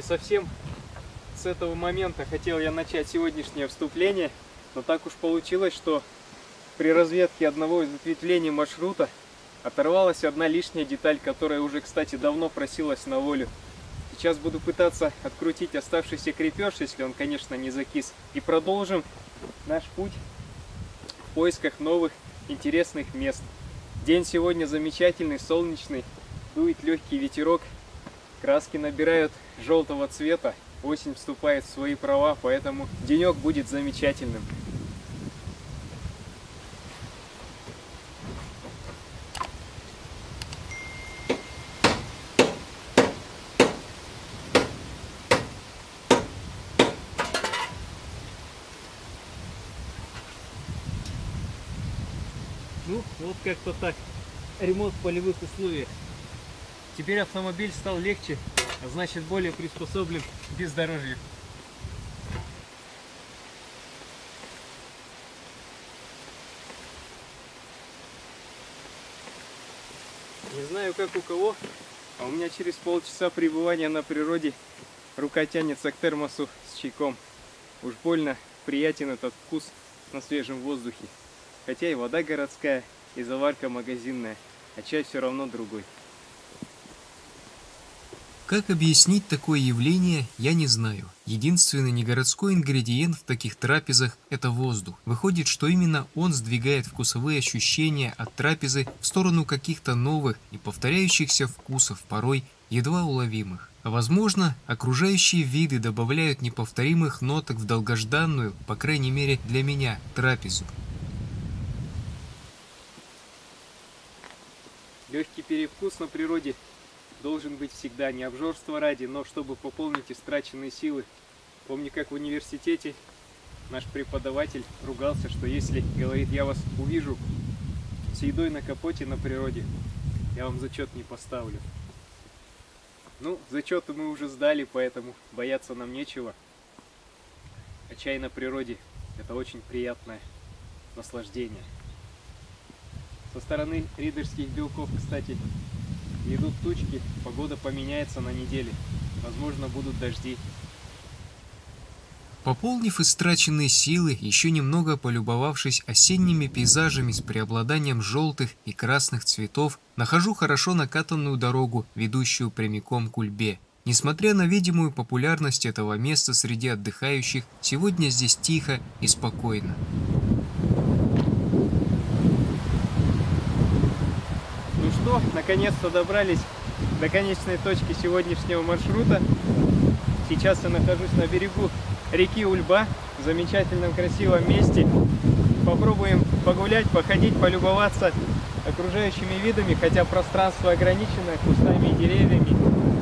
Не совсем с этого момента хотел я начать сегодняшнее вступление, но так уж получилось, что при разведке одного из ответвлений маршрута оторвалась одна лишняя деталь, которая уже, кстати, давно просилась на волю. Сейчас буду пытаться открутить оставшийся крепеж, если он, конечно, не закис. И продолжим наш путь в поисках новых интересных мест. День сегодня замечательный, солнечный, дует легкий ветерок, краски набирают желтого цвета, осень вступает в свои права, поэтому денек будет замечательным. Ну, вот как-то так. Ремонт в полевых условиях. Теперь автомобиль стал легче, а значит более приспособлен к бездорожью. Не знаю как у кого, а у меня через полчаса пребывания на природе рука тянется к термосу с чайком. Уж больно приятен этот вкус на свежем воздухе. Хотя и вода городская, и заварка магазинная, а чай все равно другой. Как объяснить такое явление, я не знаю. Единственный негородской ингредиент в таких трапезах – это воздух. Выходит, что именно он сдвигает вкусовые ощущения от трапезы в сторону каких-то новых и повторяющихся вкусов, порой едва уловимых. А возможно, окружающие виды добавляют неповторимых ноток в долгожданную, по крайней мере для меня, трапезу. Легкий перевкус на природе должен быть всегда не обжорство ради, но чтобы пополнить истраченные силы. Помню, как в университете наш преподаватель ругался, что если, говорит, я вас увижу с едой на капоте на природе, я вам зачет не поставлю. Ну, зачеты мы уже сдали, поэтому бояться нам нечего. А чай на природе – это очень приятное наслаждение. Со стороны ридерских белков, кстати, идут тучки, погода поменяется на неделе. Возможно, будут дожди. Пополнив истраченные силы, еще немного полюбовавшись осенними пейзажами с преобладанием желтых и красных цветов, нахожу хорошо накатанную дорогу, ведущую прямиком к Ульбе. Несмотря на видимую популярность этого места среди отдыхающих, сегодня здесь тихо и спокойно. Ну что, наконец-то добрались до конечной точки сегодняшнего маршрута. Сейчас я нахожусь на берегу реки Ульба, в замечательном красивом месте. Попробуем погулять, походить, полюбоваться окружающими видами, хотя пространство ограничено кустами и деревьями,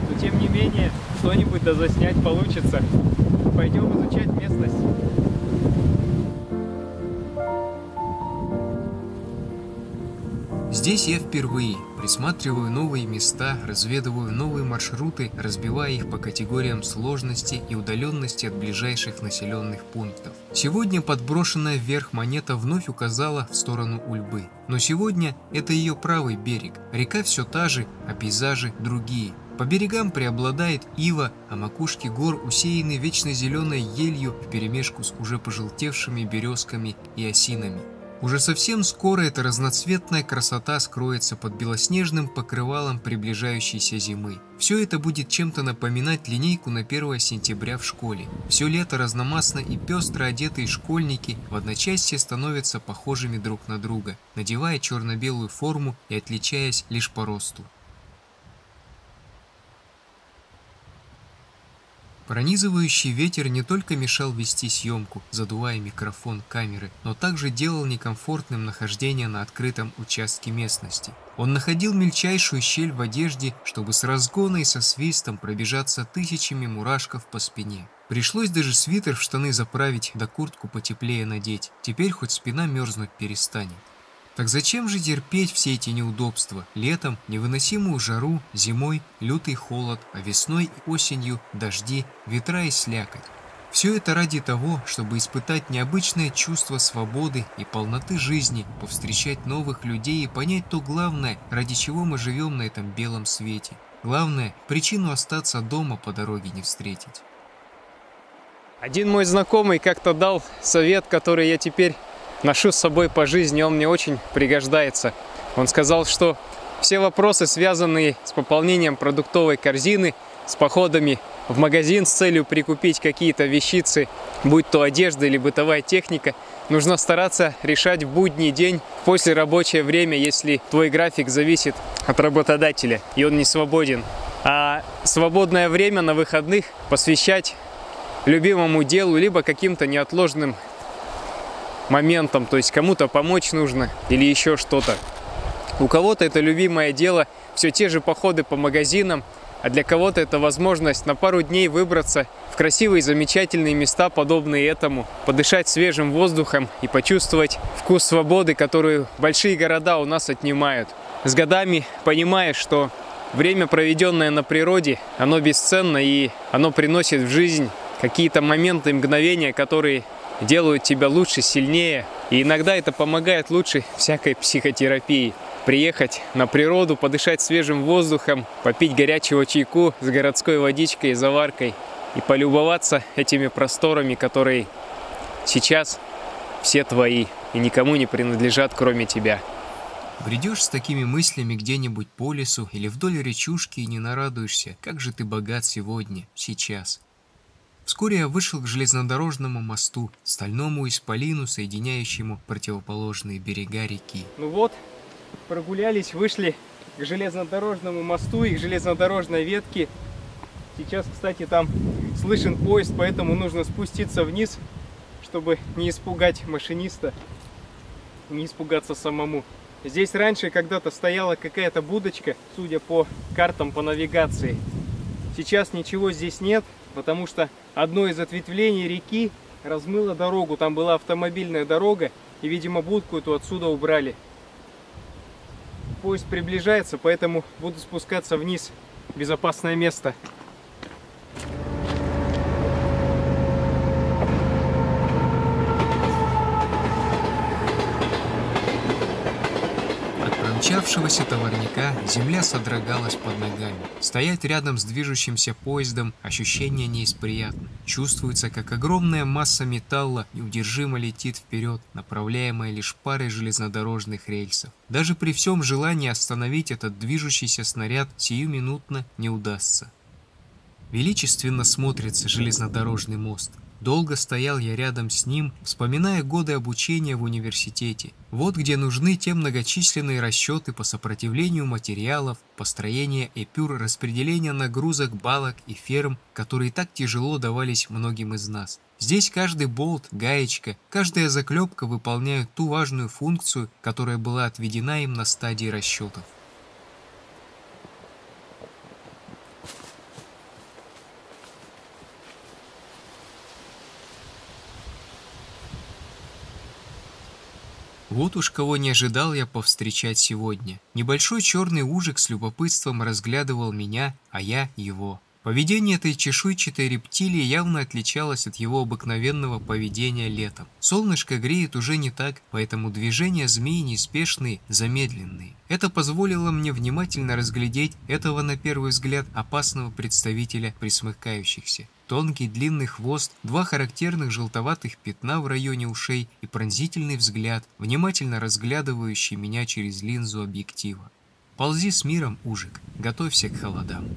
но тем не менее что-нибудь да получится. Пойдем изучать местность. Здесь я впервые присматриваю новые места, разведываю новые маршруты, разбивая их по категориям сложности и удаленности от ближайших населенных пунктов. Сегодня подброшенная вверх монета вновь указала в сторону Ульбы. Но сегодня это ее правый берег. Река все та же, а пейзажи другие. По берегам преобладает ива, а макушки гор усеяны вечно зеленой елью вперемешку с уже пожелтевшими березками и осинами. Уже совсем скоро эта разноцветная красота скроется под белоснежным покрывалом приближающейся зимы. Все это будет чем-то напоминать линейку на 1 сентября в школе. Все лето разномастно и пестро одетые школьники в одночасье становятся похожими друг на друга, надевая черно-белую форму и отличаясь лишь по росту. Пронизывающий ветер не только мешал вести съемку, задувая микрофон камеры, но также делал некомфортным нахождение на открытом участке местности. Он находил мельчайшую щель в одежде, чтобы с разгона и со свистом пробежаться тысячами мурашков по спине. Пришлось даже свитер в штаны заправить, да куртку потеплее надеть. Теперь хоть спина мерзнуть перестанет. Так зачем же терпеть все эти неудобства? Летом невыносимую жару, зимой лютый холод, а весной и осенью дожди, ветра и слякоть. Все это ради того, чтобы испытать необычное чувство свободы и полноты жизни, повстречать новых людей и понять то главное, ради чего мы живем на этом белом свете. Главное, причину остаться дома по дороге не встретить. Один мой знакомый как-то дал совет, который я теперь ношу с собой по жизни, он мне очень пригождается. Он сказал, что все вопросы, связанные с пополнением продуктовой корзины, с походами в магазин с целью прикупить какие-то вещицы, будь то одежда или бытовая техника, нужно стараться решать в будний день, после рабочее время, если твой график зависит от работодателя и он не свободен. А свободное время на выходных посвящать любимому делу, либо каким-то неотложным моментам, то есть кому-то помочь нужно или еще что-то. У кого-то это любимое дело, все те же походы по магазинам, а для кого-то это возможность на пару дней выбраться в красивые замечательные места, подобные этому, подышать свежим воздухом и почувствовать вкус свободы, которую большие города у нас отнимают. С годами понимаешь, что время, проведенное на природе, оно бесценно и оно приносит в жизнь какие-то моменты, мгновения, которые делают тебя лучше, сильнее. И иногда это помогает лучше всякой психотерапии. Приехать на природу, подышать свежим воздухом, попить горячего чайку с городской водичкой и заваркой и полюбоваться этими просторами, которые сейчас все твои и никому не принадлежат, кроме тебя. Бредешь с такими мыслями где-нибудь по лесу или вдоль речушки и не нарадуешься, как же ты богат сегодня, сейчас. Вскоре я вышел к железнодорожному мосту, стальному исполину, соединяющему противоположные берега реки. Ну вот, прогулялись, вышли к железнодорожному мосту и к железнодорожной ветке. Сейчас, кстати, там слышен поезд, поэтому нужно спуститься вниз, чтобы не испугать машиниста, не испугаться самому. Здесь раньше когда-то стояла какая-то будочка, судя по картам по навигации. Сейчас ничего здесь нет, потому что одно из ответвлений реки размыло дорогу. Там была автомобильная дорога, и, видимо, будку эту отсюда убрали. Поезд приближается, поэтому буду спускаться вниз безопасное место. Мчавшегося товарника земля содрогалась под ногами. Стоять рядом с движущимся поездом ощущение не из приятных. Чувствуется, как огромная масса металла неудержимо летит вперед, направляемая лишь парой железнодорожных рельсов. Даже при всем желании остановить этот движущийся снаряд сиюминутно не удастся. Величественно смотрится железнодорожный мост – Долго стоял я рядом с ним, вспоминая годы обучения в университете. Вот где нужны те многочисленные расчеты по сопротивлению материалов, построение эпюр, распределение нагрузок, балок и ферм, которые так тяжело давались многим из нас. Здесь каждый болт, гаечка, каждая заклепка выполняют ту важную функцию, которая была отведена им на стадии расчетов. Вот уж кого не ожидал я повстречать сегодня. Небольшой черный ужик с любопытством разглядывал меня, а я его. Поведение этой чешуйчатой рептилии явно отличалось от его обыкновенного поведения летом. Солнышко греет уже не так, поэтому движения змеи неспешные, замедленные. Это позволило мне внимательно разглядеть этого, на первый взгляд, опасного представителя присмыкающихся. Тонкий длинный хвост, два характерных желтоватых пятна в районе ушей и пронзительный взгляд, внимательно разглядывающий меня через линзу объектива. Ползи с миром, ужик, готовься к холодам.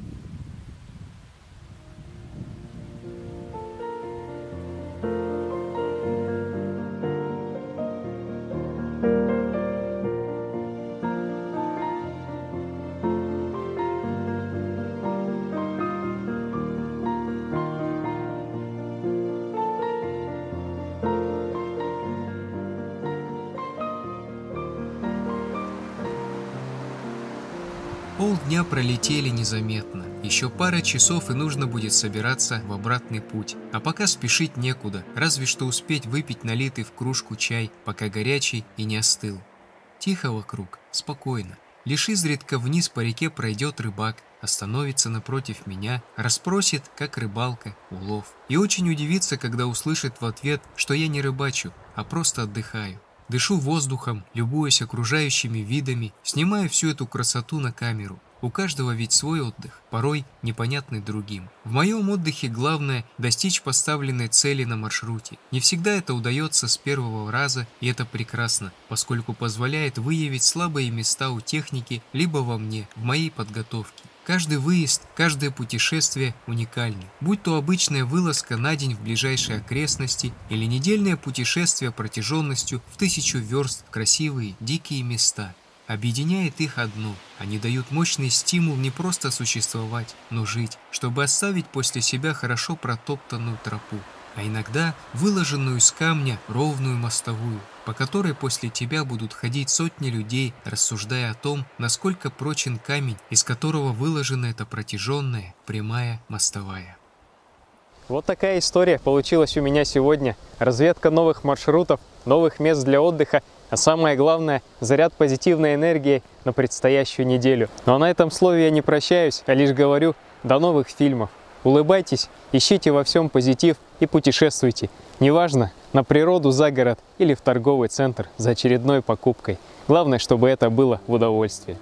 Полдня пролетели незаметно. Еще пара часов и нужно будет собираться в обратный путь. А пока спешить некуда, разве что успеть выпить налитый в кружку чай, пока горячий и не остыл. Тихо вокруг, спокойно. Лишь изредка вниз по реке пройдет рыбак, остановится напротив меня, расспросит, как рыбалка, улов. И очень удивится, когда услышит в ответ, что я не рыбачу, а просто отдыхаю. Дышу воздухом, любуясь окружающими видами, снимаю всю эту красоту на камеру. У каждого ведь свой отдых, порой непонятный другим. В моем отдыхе главное – достичь поставленной цели на маршруте. Не всегда это удается с первого раза, и это прекрасно, поскольку позволяет выявить слабые места у техники либо во мне, в моей подготовке. Каждый выезд, каждое путешествие уникальны. Будь то обычная вылазка на день в ближайшие окрестности или недельное путешествие протяженностью в тысячу верст в красивые, дикие места. Объединяет их одно. Они дают мощный стимул не просто существовать, но жить, чтобы оставить после себя хорошо протоптанную тропу а иногда выложенную из камня ровную мостовую, по которой после тебя будут ходить сотни людей, рассуждая о том, насколько прочен камень, из которого выложена эта протяженная прямая мостовая. Вот такая история получилась у меня сегодня. Разведка новых маршрутов, новых мест для отдыха, а самое главное – заряд позитивной энергии на предстоящую неделю. Ну а на этом слове я не прощаюсь, а лишь говорю до новых фильмов. Улыбайтесь, ищите во всем позитив и путешествуйте. Неважно, на природу, за город или в торговый центр за очередной покупкой. Главное, чтобы это было в удовольствие.